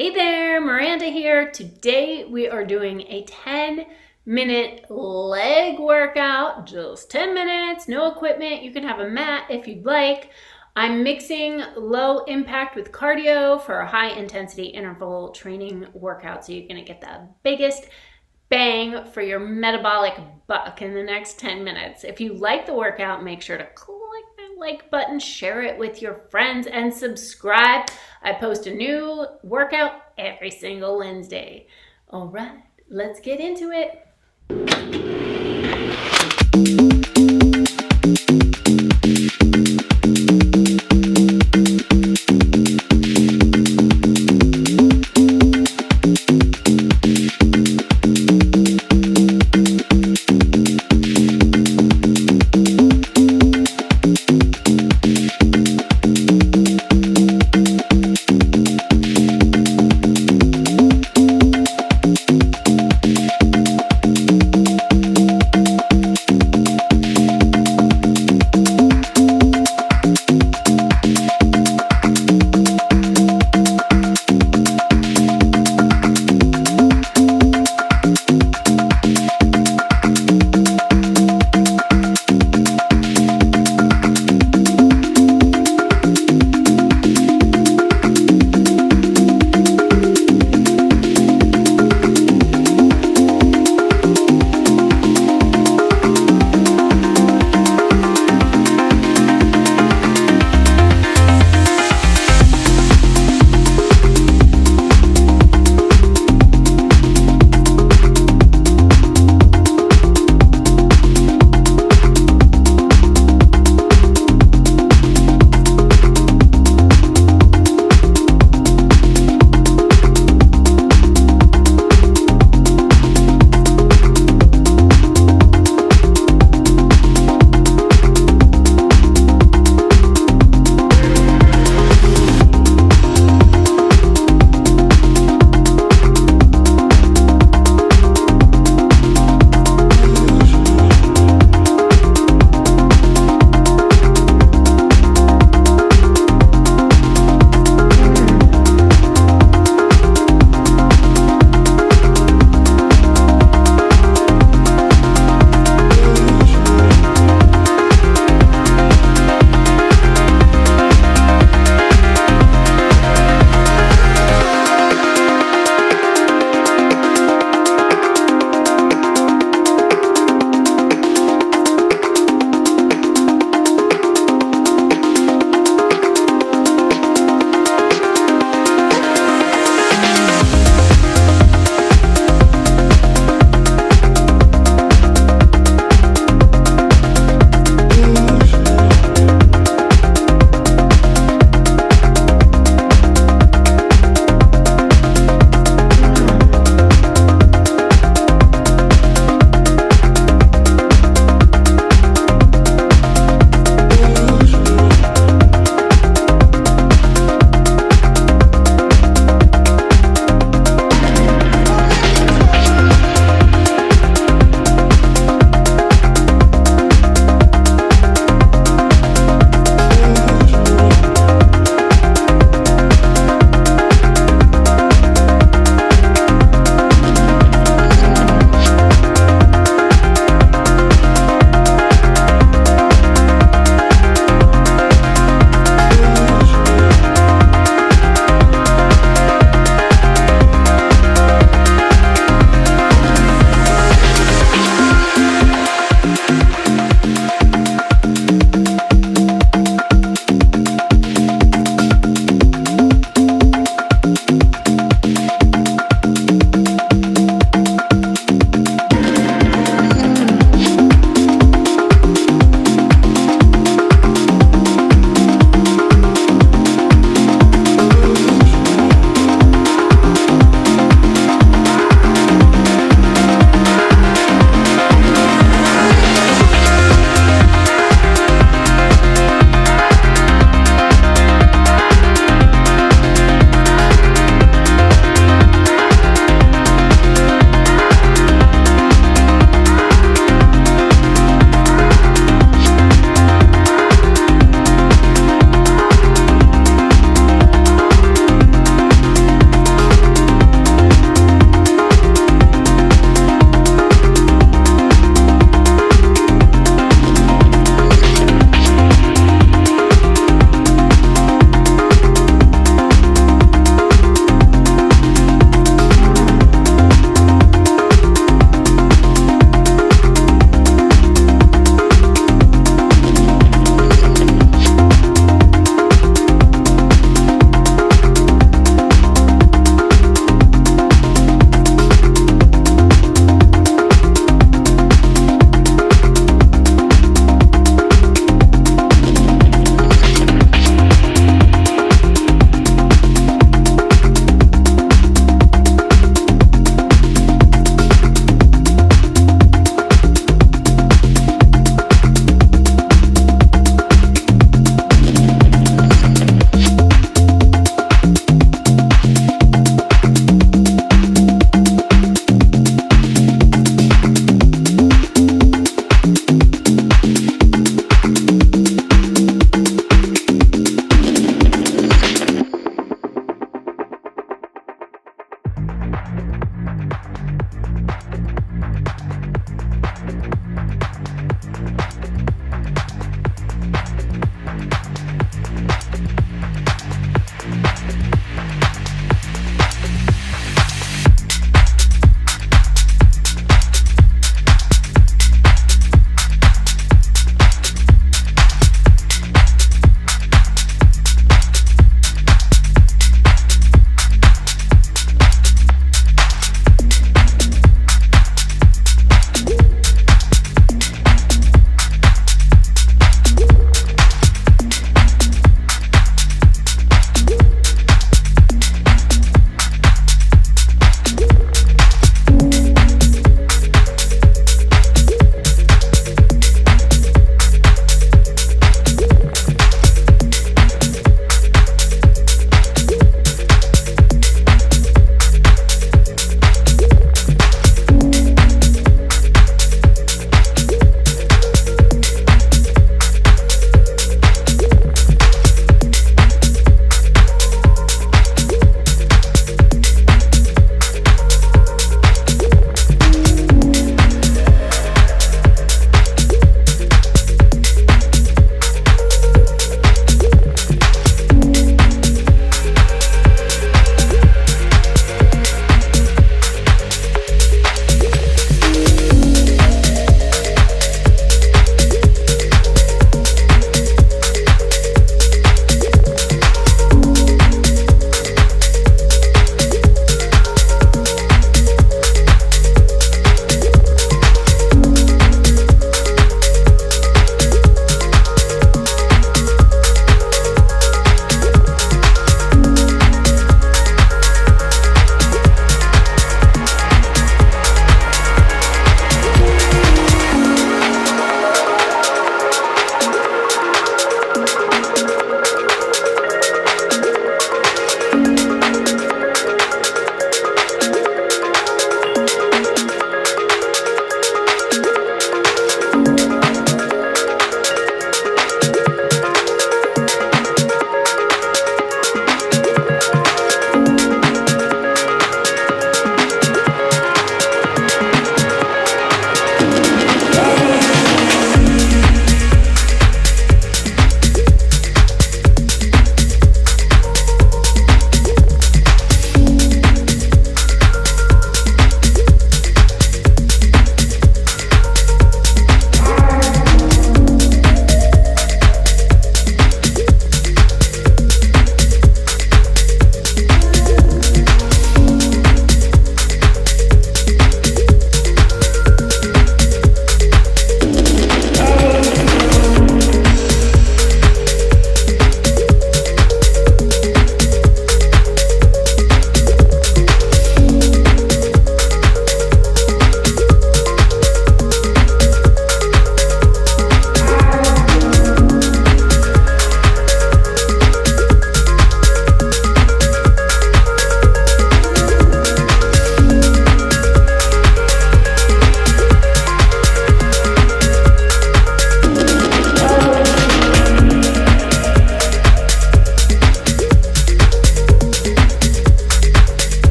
Hey there, Miranda here. Today we are doing a 10 minute leg workout, just 10 minutes, no equipment. You can have a mat if you'd like. I'm mixing low impact with cardio for a high intensity interval training workout so you're gonna get the biggest bang for your metabolic buck in the next 10 minutes. If you like the workout, make sure to click like button, share it with your friends, and subscribe. I post a new workout every single Wednesday. All right, let's get into it.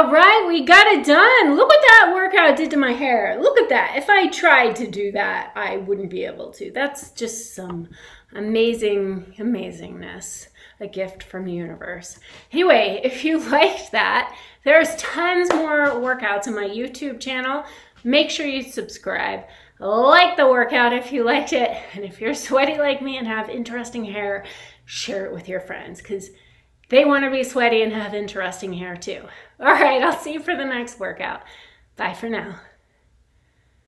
All right, we got it done. Look what that workout did to my hair. Look at that. If I tried to do that, I wouldn't be able to. That's just some amazing amazingness. A gift from the universe. Anyway, if you liked that, there's tons more workouts on my YouTube channel. Make sure you subscribe. Like the workout if you liked it. And if you're sweaty like me and have interesting hair, share it with your friends because they want to be sweaty and have interesting hair too. All right, I'll see you for the next workout. Bye for now.